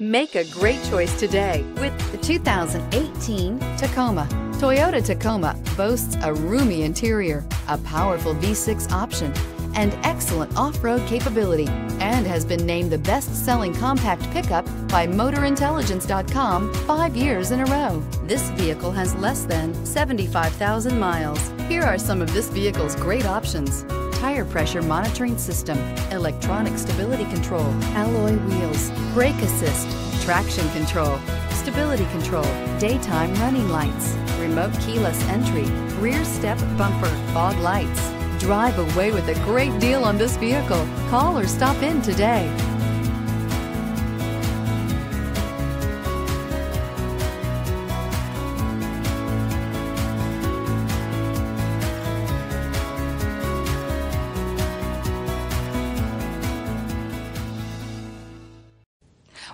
Make a great choice today with the 2018 Tacoma. Toyota Tacoma boasts a roomy interior, a powerful V6 option, and excellent off-road capability, and has been named the best-selling compact pickup by MotorIntelligence.com five years in a row. This vehicle has less than 75,000 miles. Here are some of this vehicle's great options tire pressure monitoring system, electronic stability control, alloy wheels, brake assist, traction control, stability control, daytime running lights, remote keyless entry, rear step bumper, fog lights. Drive away with a great deal on this vehicle. Call or stop in today.